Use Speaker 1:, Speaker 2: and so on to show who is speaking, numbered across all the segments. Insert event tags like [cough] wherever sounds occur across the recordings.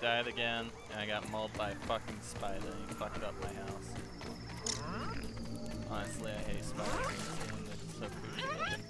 Speaker 1: died again, and I got mauled by a fucking spider, and he fucked up my house. Honestly, I hate spiders. They're so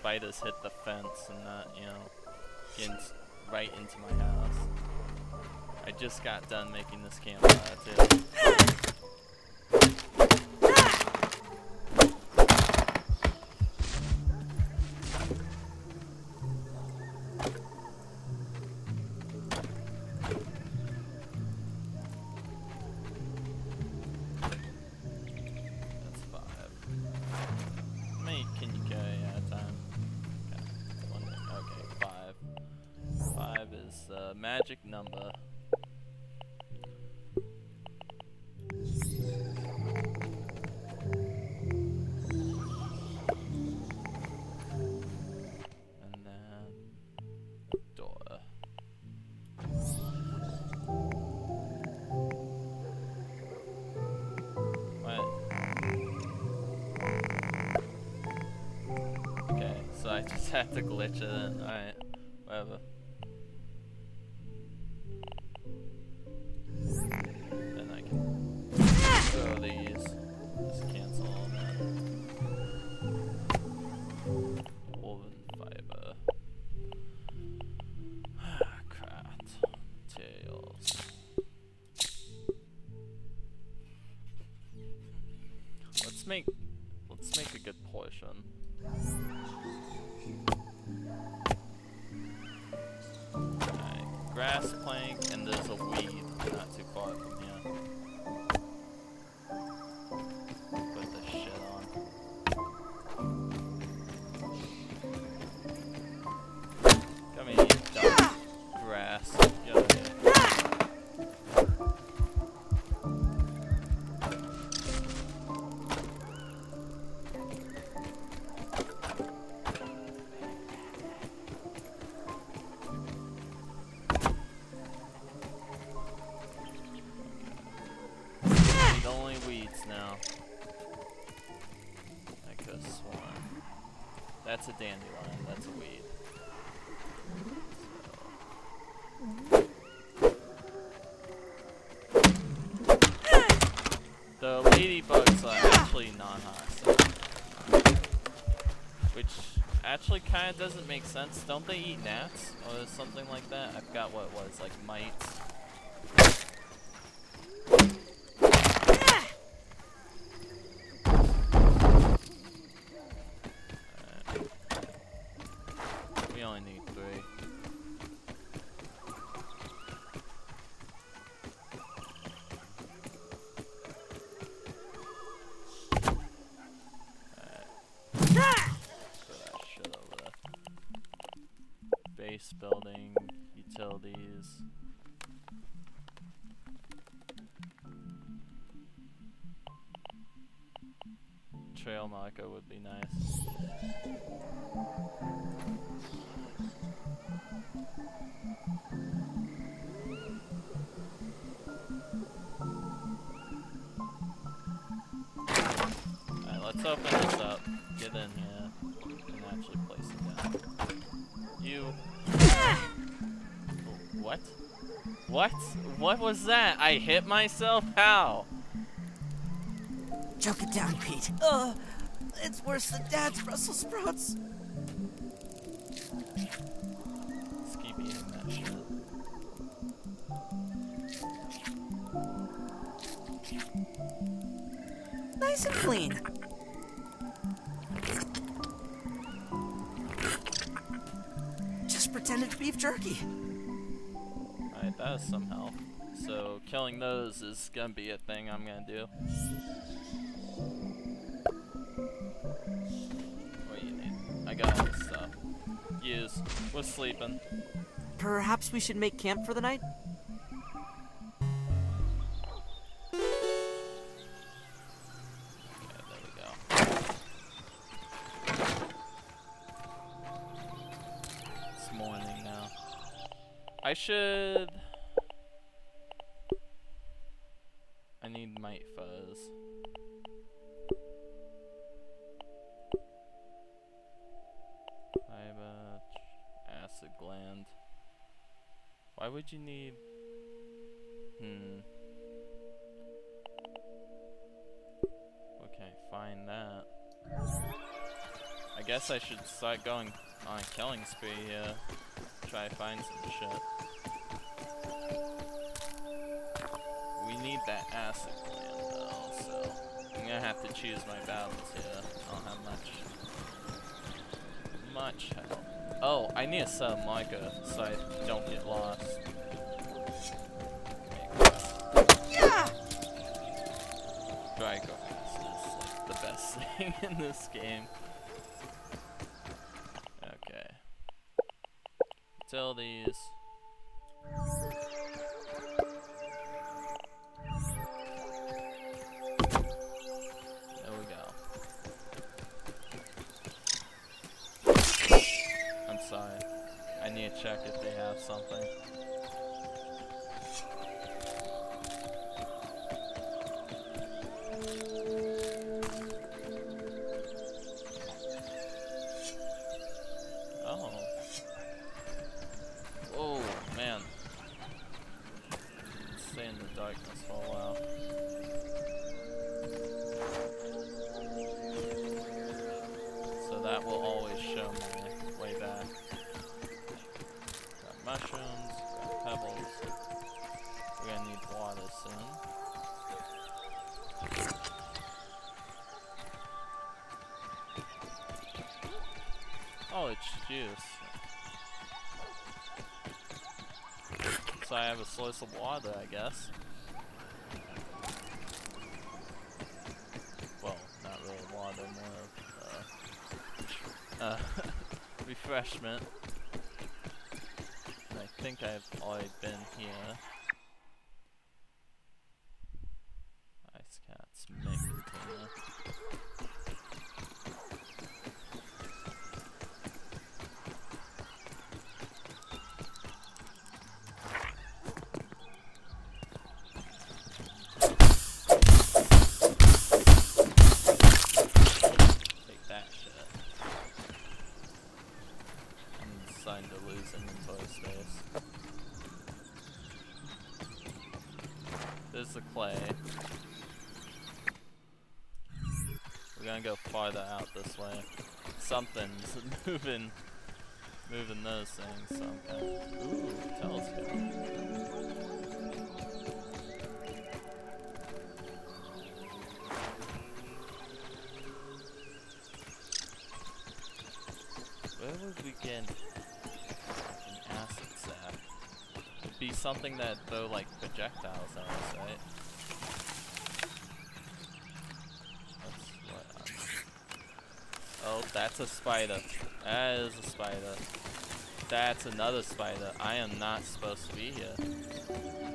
Speaker 1: spiders hit the fence and not, you know, get in- right into my house. I just got done making this campfire too. Number. I just have to glitch it in. Dandelion, that's a weed. The ladybugs are actually non-hostile. Which actually kind of doesn't make sense. Don't they eat gnats or something like that? I forgot what was, like mites. Alright. We only need three. Alright. Throw that shit over there. Base building, utilities. Trail marker would be nice. Alright, let's open this up. Get in here. And actually place it down. What? What was that? I hit myself? How?
Speaker 2: Choke it down, Pete. Ugh, it's worse than Dad's Brussels sprouts.
Speaker 1: Let's keep eating that shit.
Speaker 2: Nice and clean. Just pretend it's beef jerky.
Speaker 1: Alright, that is some help. So, killing those is gonna be a thing I'm gonna do. What do you need? I got all this stuff. excuse. We're sleeping.
Speaker 2: Perhaps we should make camp for the night?
Speaker 1: Okay, there we go. It's morning now. I should... would you need... Hmm. Okay, find that. I guess I should start going on killing spree here. Try to find some shit. We need that acid gland though, so I'm gonna have to choose my battles here. I don't have much much help. Oh, I need to set a Micah so I don't get lost.
Speaker 2: Yeah!
Speaker 1: Draco is like the best [laughs] thing in this game. Okay. Utilities. Of water, I guess. Well, not really water, more of uh, [laughs] uh, refreshment. And I think I've already been here. Ice cats, Megatina. Take that shit. I'm starting to lose inventory space. There's the clay. We're gonna go farther out this way. Something's [laughs] moving, moving those things. So I'm kinda, ooh, telescope. Where would we get an acid sap? It'd be something that though, like projectiles us, right? That's what I'm- Oh, that's a spider. That is a spider. That's another spider. I am not supposed to be here.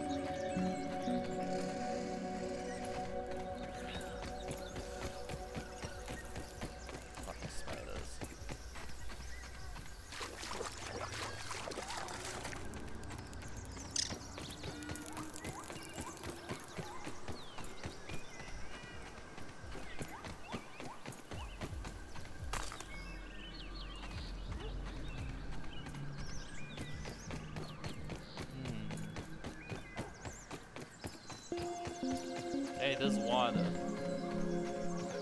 Speaker 1: There's water.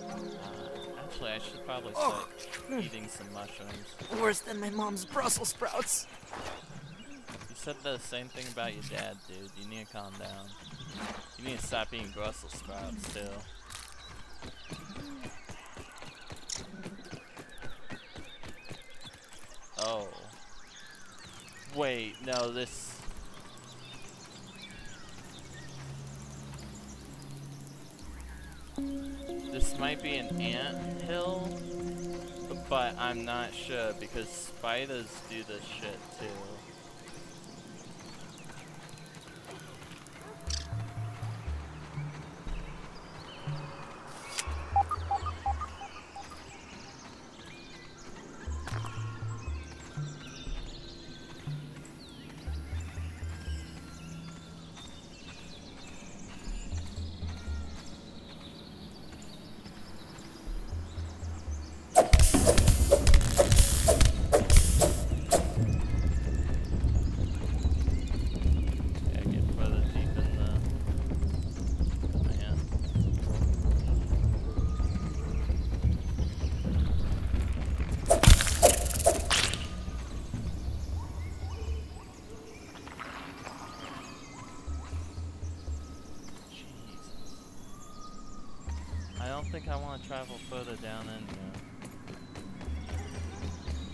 Speaker 1: Uh, actually, I should probably start eating some mushrooms.
Speaker 2: Worse than my mom's Brussels sprouts.
Speaker 1: You said the same thing about your dad, dude. You need to calm down. You need to stop eating Brussels sprouts, too. But I'm not sure because spiders do this shit too. Travel further down in here.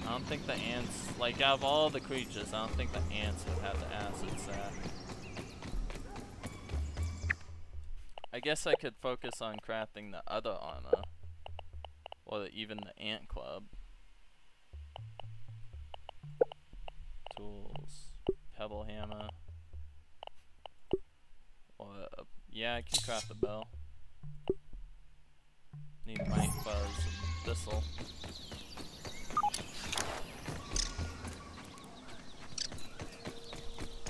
Speaker 1: I don't think the ants, like out of all the creatures, I don't think the ants would have the acid sac. Uh. I guess I could focus on crafting the other armor. Or the, even the ant club. Tools. Pebble hammer. Or, a, yeah, I can craft a bow. Need mite fuzz and thistle.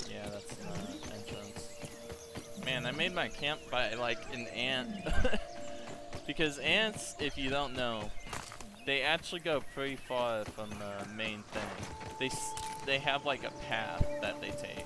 Speaker 1: Yeah, that's the entrance. Man, I made my camp by like an ant. [laughs] because ants, if you don't know, they actually go pretty far from the main thing. They they have like a path that they take.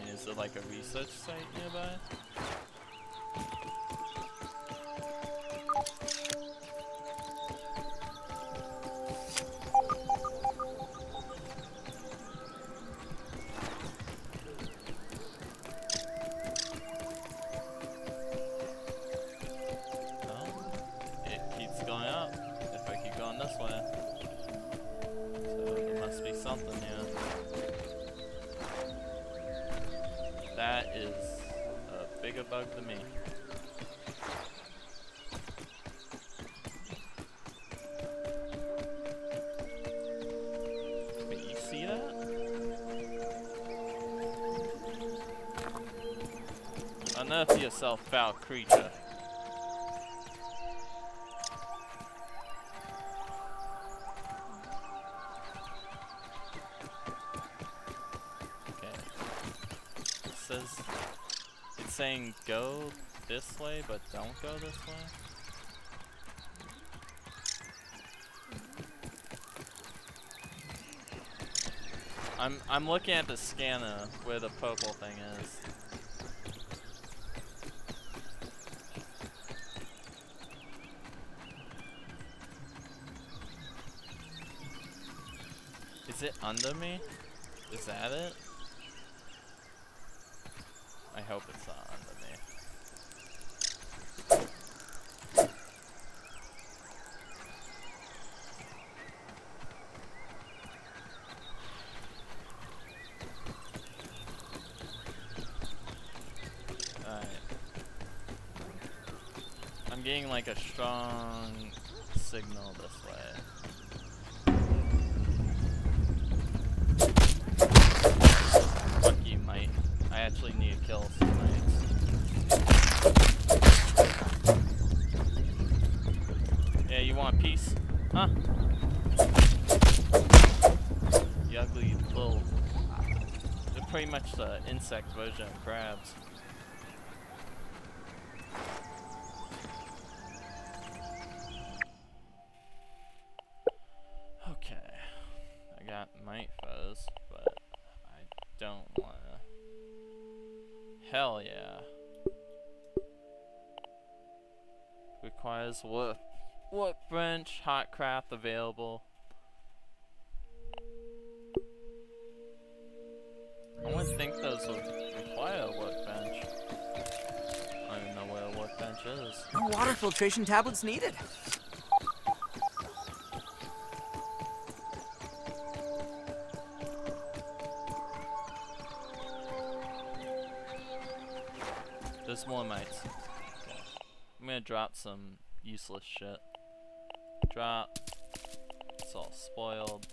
Speaker 1: To? Is there like a research site nearby? Unearth foul creature. Okay. It says it's saying go this way, but don't go this way. I'm I'm looking at the scanner where the purple thing is. Is it under me? Is that it? I hope it's not under me. I'm getting like a strong signal this way. Actually need to kill some mites. Yeah, you want peace? Huh? You ugly little... They're pretty much the insect version of crabs. Requires work workbench, hot craft available. I wouldn't think those would require a workbench. fizz.
Speaker 2: No water filtration tablets needed.
Speaker 1: There's more mites. I'm gonna drop some useless shit. Drop. It's all spoiled.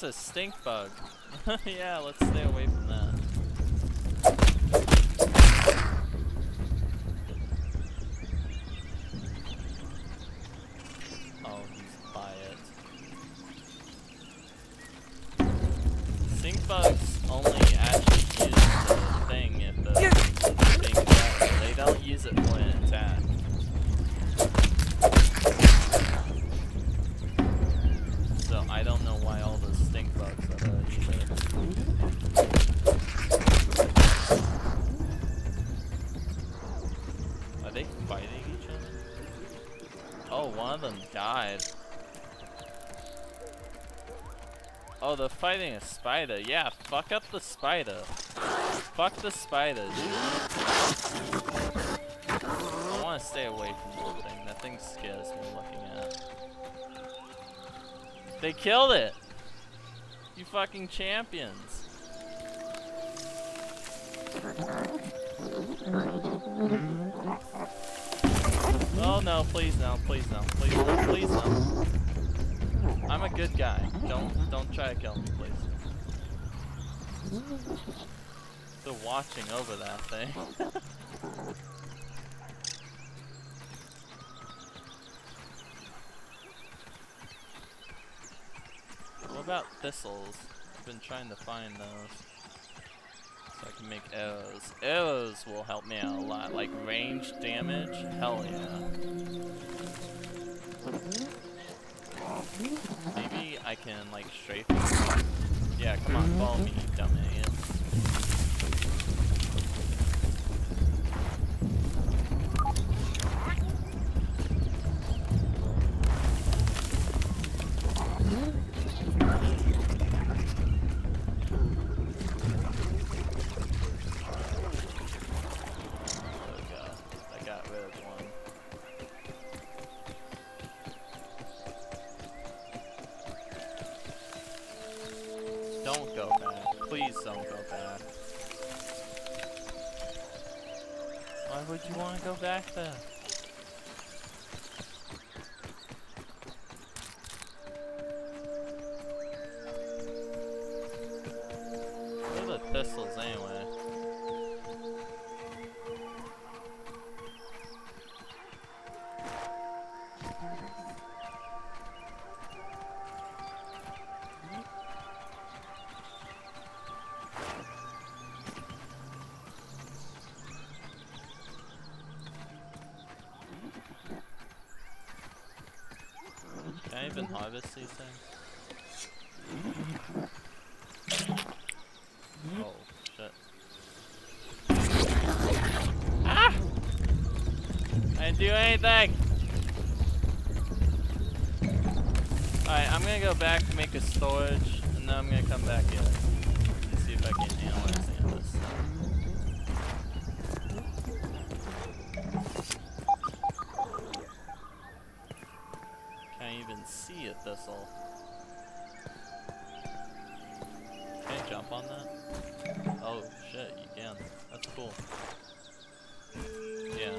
Speaker 1: That's a stink bug. [laughs] yeah, let's stay away from that. Oh, he's by it. Stink bugs only actually use the thing if the thing is They don't use it for an attack. So I don't know the stink bugs are uh, there. Are they fighting each other? Oh, one of them died. Oh, they're fighting a spider. Yeah, fuck up the spider. Fuck the spider, dude. I want to stay away from that thing. That thing scares me looking at. They killed it! You fucking champions. Oh no, please no, please no, please no, please no. I'm a good guy. Don't don't try to kill me, please. They're watching over that thing. [laughs] what about thistles? I've been trying to find those. So I can make arrows. Arrows will help me out a lot. Like range damage? Hell yeah. Maybe I can like strafe. Yeah, come on, follow me, you back there? Even harvest these things? Oh, shit. Ah! I didn't do anything! Alright, I'm gonna go back and make a storage, and then I'm gonna come back here see it thistle. Can I jump on that? Oh shit, you can. That's cool. Yeah.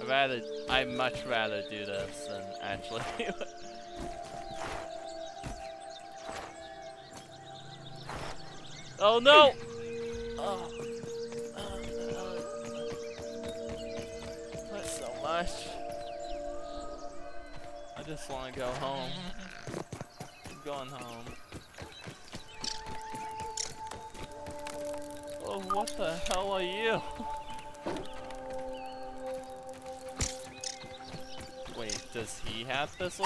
Speaker 1: I'd rather I'd much rather do this than actually [laughs] Oh no! just want to go home. I'm going home. Oh, what the hell are you? Wait, does he have this?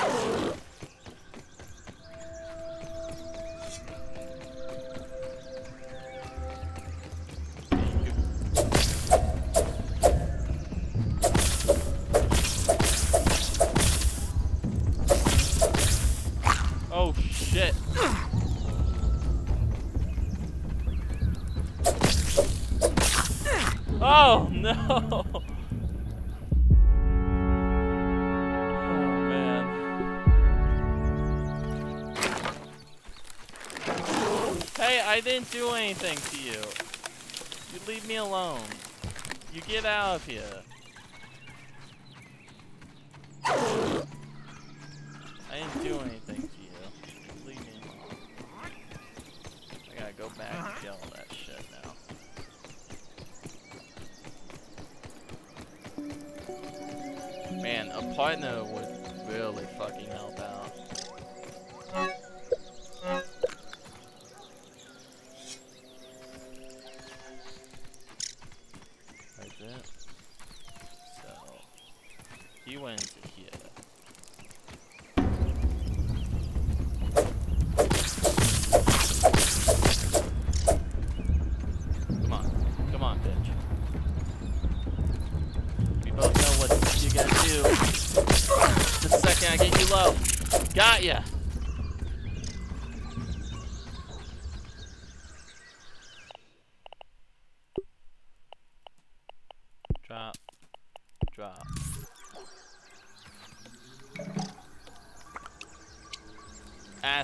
Speaker 1: Anything to you. You leave me alone. You get out of here. I didn't do anything to you. Leave me alone. I gotta go back and get all that shit now. Man, a partner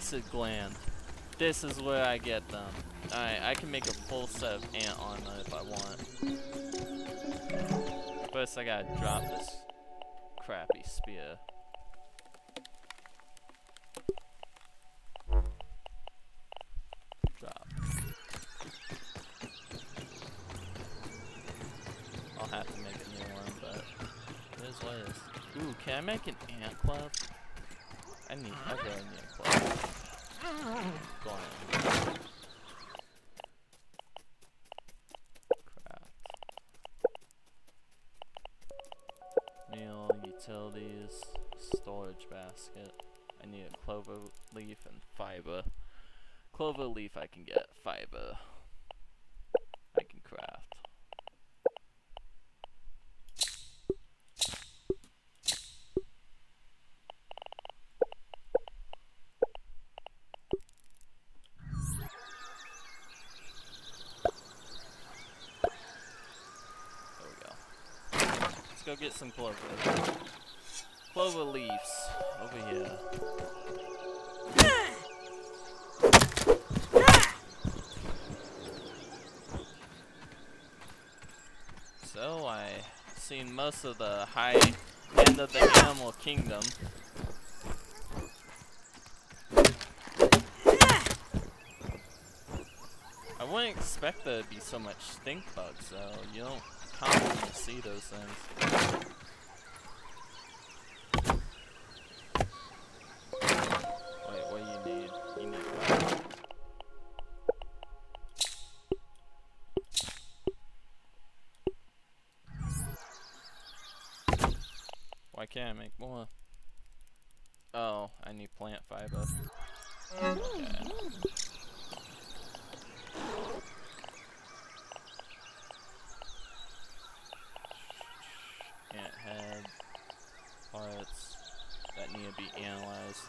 Speaker 1: Acid gland. This is where I get them. Alright, I can make a full set of ant armor if I want. First I gotta drop this crappy spear. Drop. I'll have to make a new one, but it is what it is. Ooh, can I make an ant club? I need, I really need a club. Go on. Craft. Meal, utilities, storage basket. I need a clover leaf and fiber. Clover leaf I can get, fiber. I can craft. There we go. Let's go get some clover. Clover leaves over here. So I seen most of the high end of the animal kingdom. I wouldn't expect there to be so much stink bugs though. You don't commonly see those things. I make more? Oh, I need plant fiber. Okay. Ant head parts that need to be analyzed.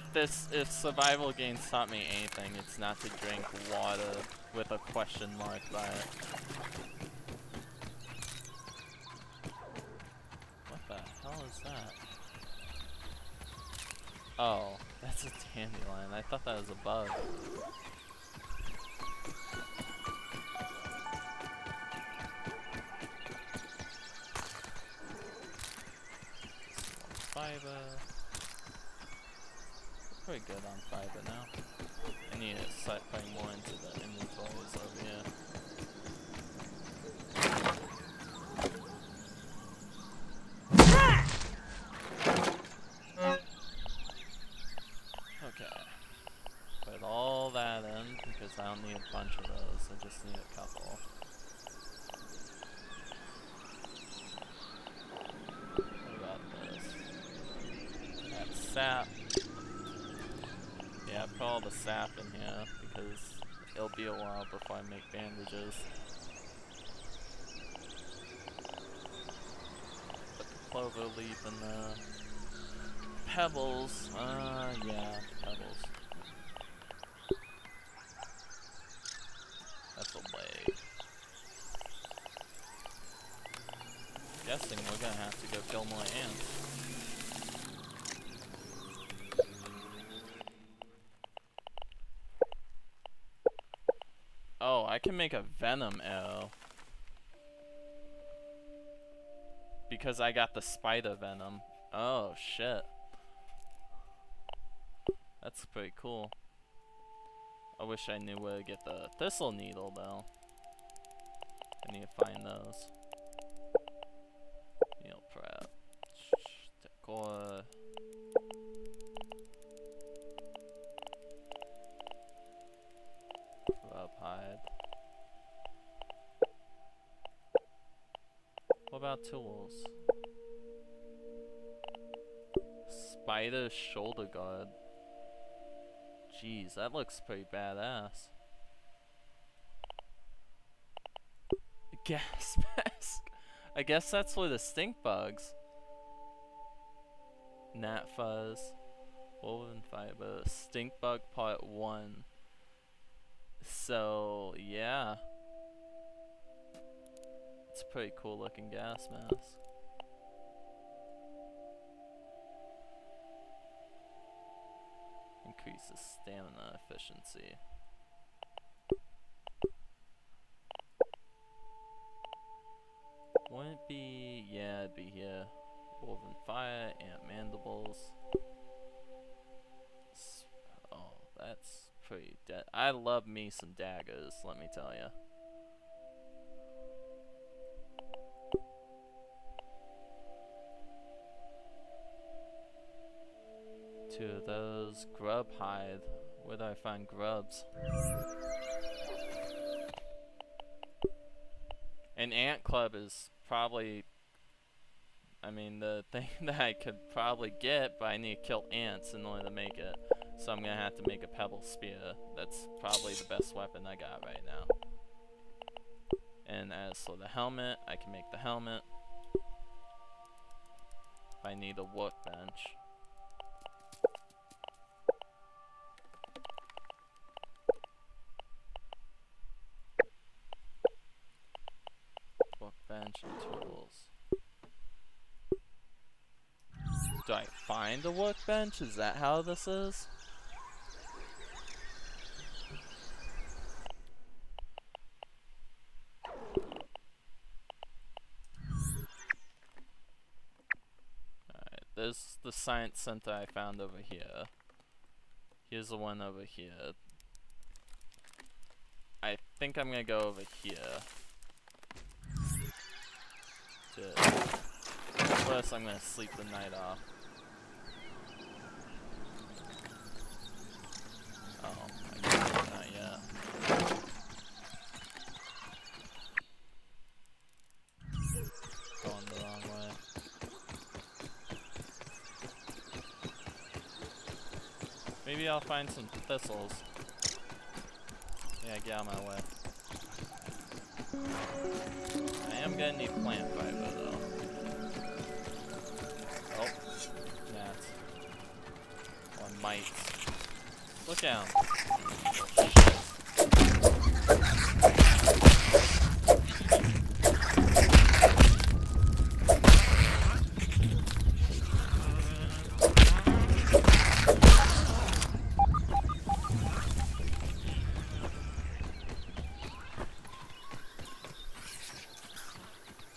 Speaker 1: If this, if survival games taught me anything, it's not to drink water with a question mark by it. What the hell is that? Oh, that's a dandelion. I thought that was a bug. Fiber. Pretty good on fiber now. I need to start putting more into the inventories over here. Okay. Put all that in because I don't need a bunch of those. I just need a couple. What about this? I have sap. Yeah, put all the sap in here because it'll be a while before I make bandages. Put the clover leaf and there. Pebbles, uh, yeah, pebbles. That's a leg. Guessing we're gonna have to go kill more ants. Oh, I can make a venom arrow. Because I got the spider venom. Oh, shit. That's pretty cool. I wish I knew where to get the thistle needle, though. I need to find those. Needle prep. Decor. About tools? Spider shoulder guard. Jeez, that looks pretty badass. Gas [laughs] mask. I guess that's for the stink bugs. Gnat fuzz. Woven fiber. Stink bug part 1. So, yeah. Pretty cool looking gas mask. Increases stamina efficiency. Wouldn't it be, yeah, it'd be here. Woven fire, ant mandibles. Oh, that's pretty dead. I love me some daggers, let me tell you. Of those. Grub hide. Where do I find grubs? An ant club is probably, I mean, the [laughs] thing that I could probably get, but I need to kill ants in order to make it. So I'm gonna have to make a pebble spear. That's probably the best weapon I got right now. And as for the helmet, I can make the helmet. I need a. Workbench find a workbench? Is that how this is? Alright, this is the science center I found over here. Here's the one over here. I think I'm gonna go over here. First, I'm gonna sleep the night off. Oh, I guess not yet. Going the wrong way. Maybe I'll find some thistles. Yeah, get out of my way. I am gonna need plant fiber though. Oh, gnats. Or mites. Look out.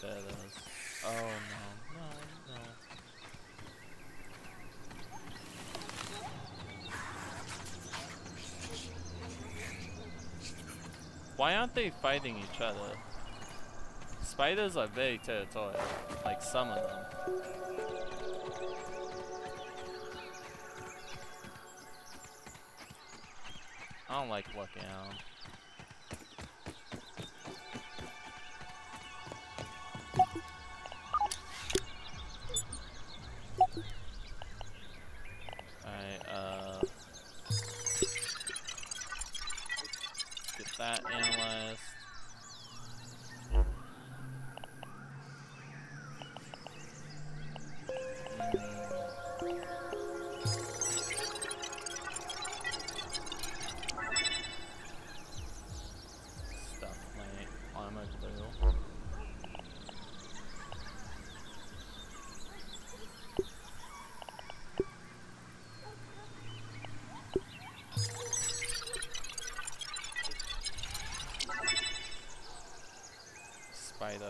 Speaker 1: There it is. Oh no, no, no. Why aren't they fighting each other? Spiders are very territorial, like some of them. I don't like looking them.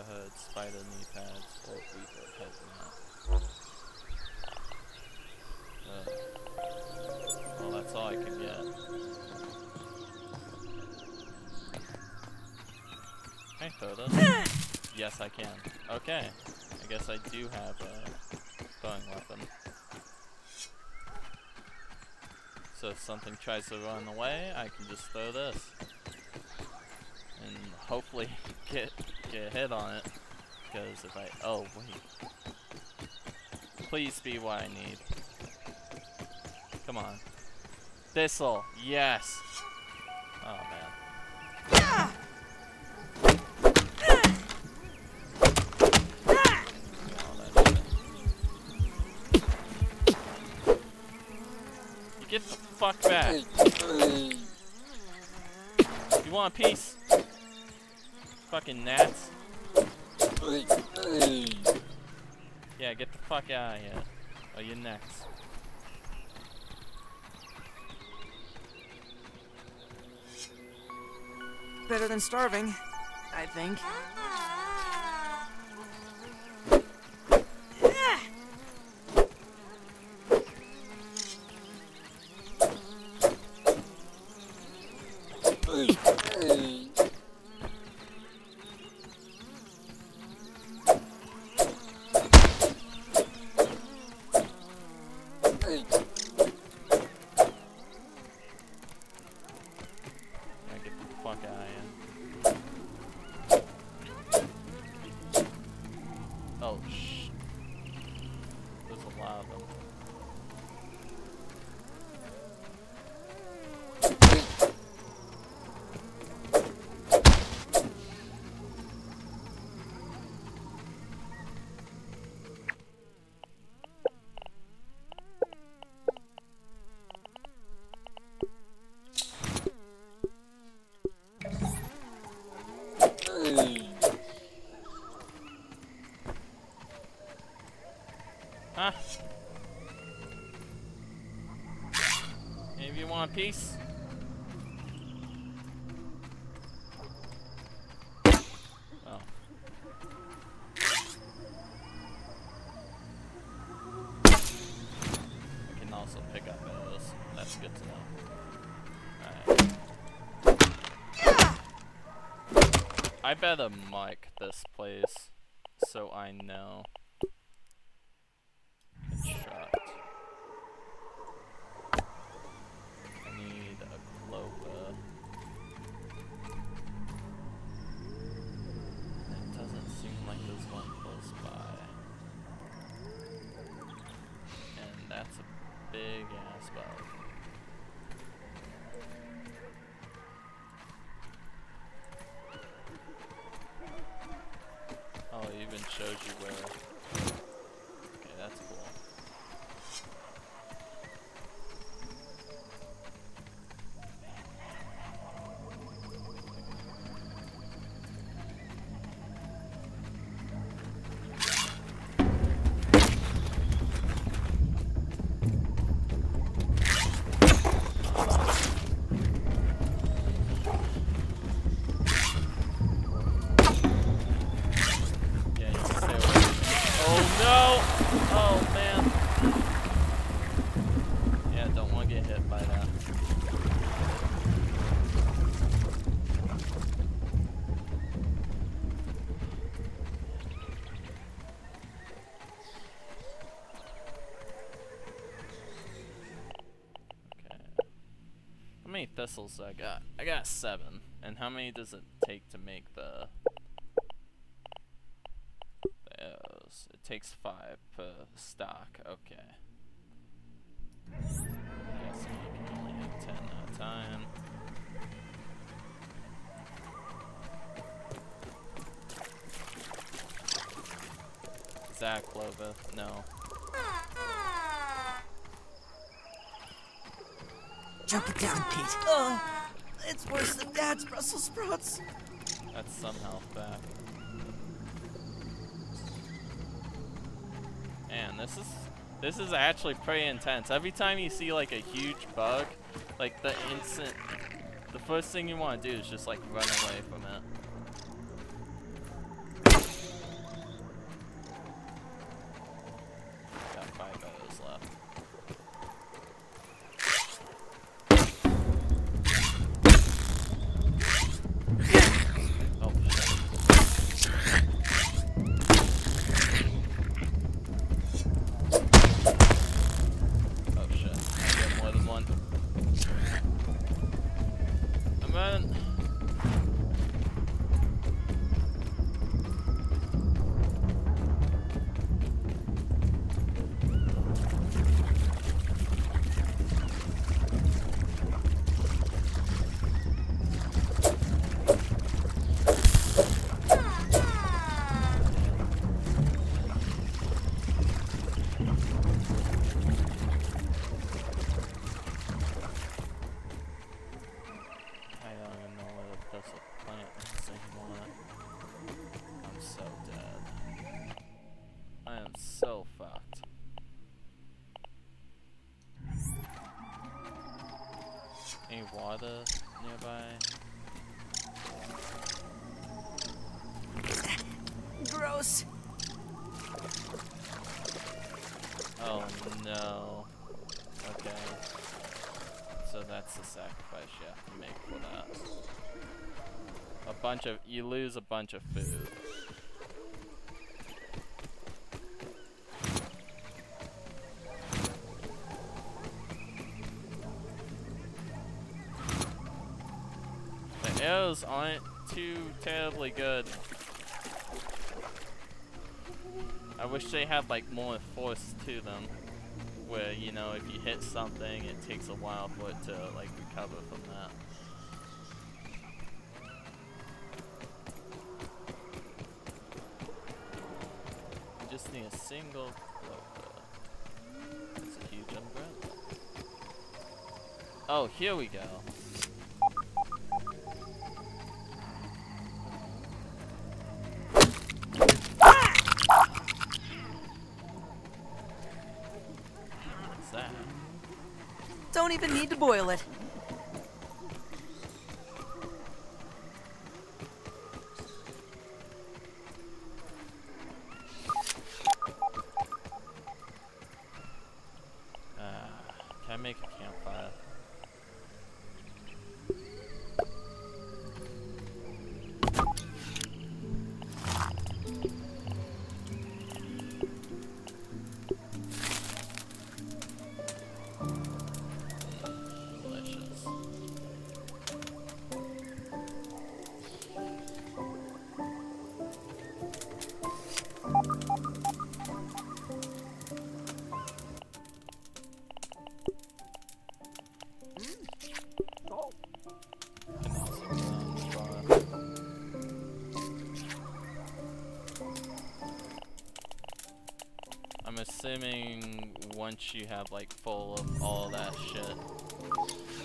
Speaker 1: Hood, spider knee pads, or reaper head mount. Uh, well, that's all I can get. Can I throw this? [laughs] yes, I can. Okay. I guess I do have a throwing weapon. So if something tries to run away, I can just throw this. And hopefully [laughs] get get a hit on it. Because if I oh wait. Please be what I need. Come on. Thistle, yes. Oh man. Get the fuck back. You want a piece? Fucking gnats. Yeah, get the fuck out of here. Oh, you're next.
Speaker 2: Better than starving, I think.
Speaker 1: Piece? Oh. I can also pick up arrows. That's good to know. Alright. I better mark this place so I know. Pistols I got? I got seven. And how many does it take to make the those? It takes five per stock. Okay. Guessing you can only have ten at a time. Zach Clover, no.
Speaker 2: Jump it down, Pete. Oh, it's worse than Dad's Brussels sprouts.
Speaker 1: That's some health back. Man, this is this is actually pretty intense. Every time you see like a huge bug, like the instant, the first thing you want to do is just like run away from it. Bunch of you lose a bunch of food. The arrows aren't too terribly good. I wish they had like more force to them. Where, you know, if you hit something, it takes a while for it to like recover from that. Single clover. That's a huge umbrella. Oh, here we go.
Speaker 2: Don't even need to boil it.
Speaker 1: You have like full of all that shit,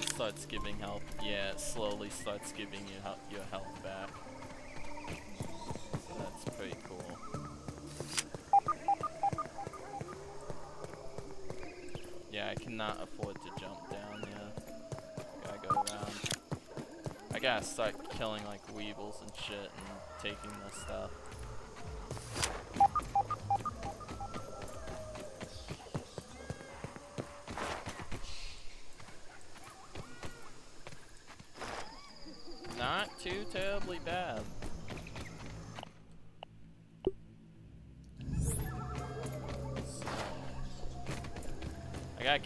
Speaker 1: it starts giving health. Yeah, it slowly starts giving you hel- your health back. So that's pretty cool. Yeah, I cannot afford to jump down. Yeah, gotta go around. I gotta start killing like weevils and shit and taking this stuff.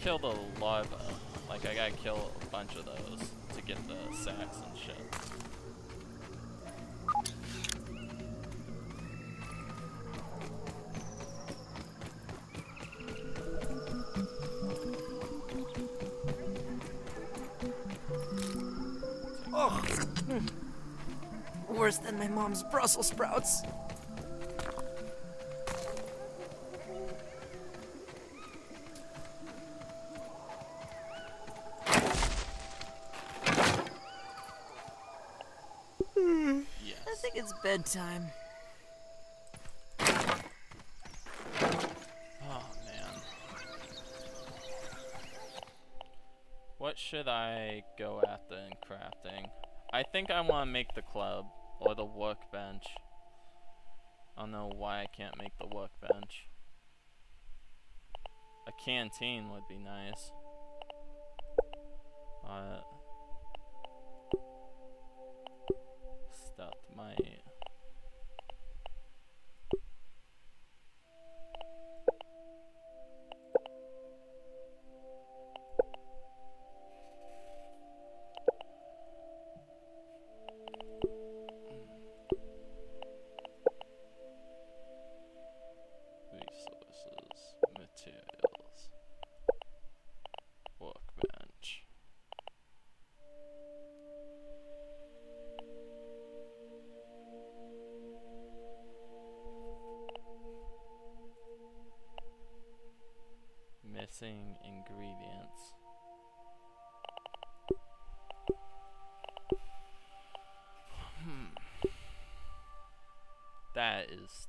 Speaker 1: Kill the larva. Like I gotta kill a bunch of those to get the sacks and shit.
Speaker 2: Oh. Worse than my mom's Brussels sprouts. Bedtime.
Speaker 1: Oh man. What should I go after in crafting? I think I want to make the club or the workbench. I don't know why I can't make the workbench. A canteen would be nice.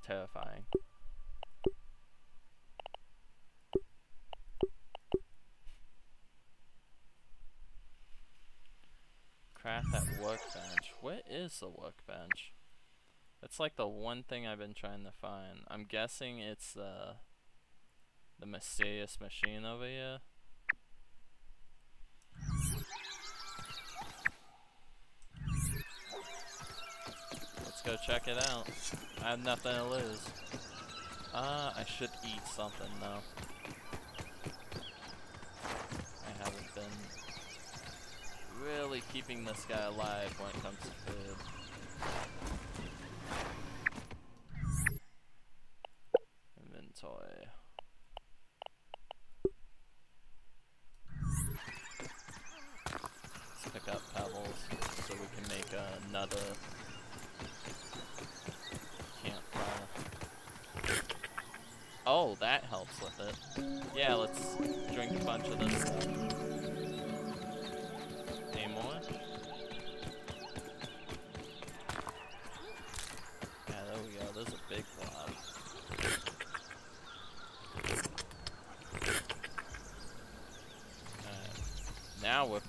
Speaker 1: Terrifying. Craft that workbench. What is the workbench? That's like the one thing I've been trying to find. I'm guessing it's uh, the mysterious machine over here. Check it out. I have nothing to lose. Uh, I should eat something though. I haven't been really keeping this guy alive when it comes to food.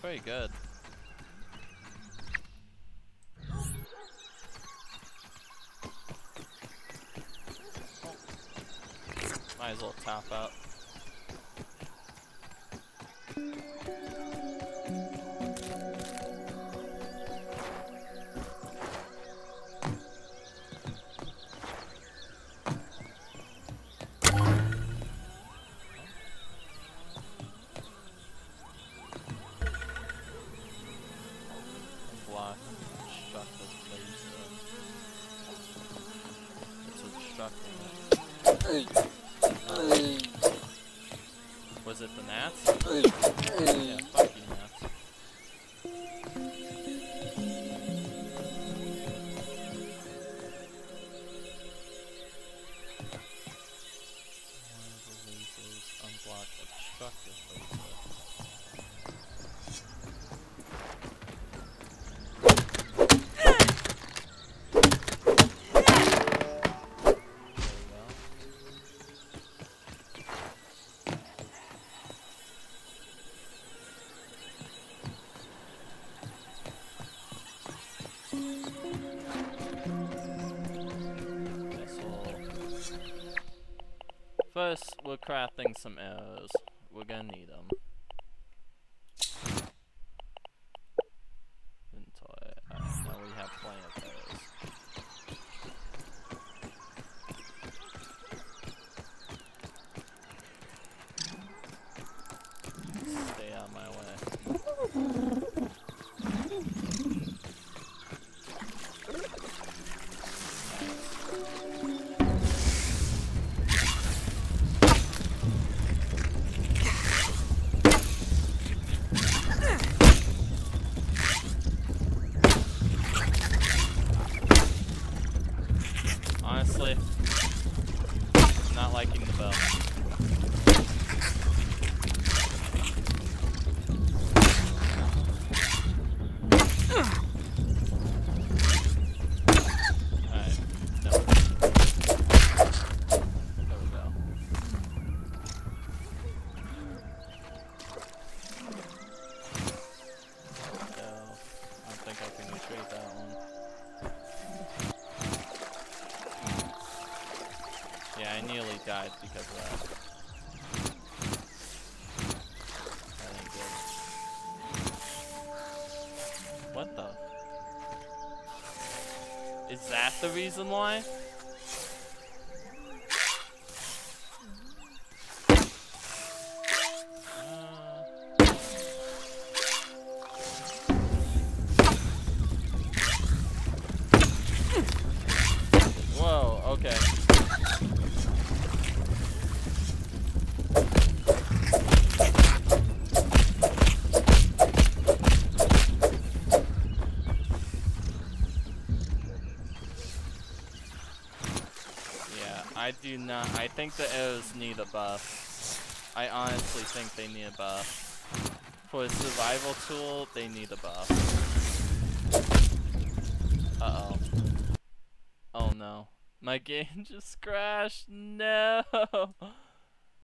Speaker 1: Pretty good. Might as well top up. Gnats? Yeah, fuck you, gnats. Crafting some arrows. We're gonna need them. Reason why? Think the arrows need a buff. I honestly think they need a buff. For a survival tool, they need a buff. Uh oh. Oh no. My [laughs] game just crashed. No. [laughs]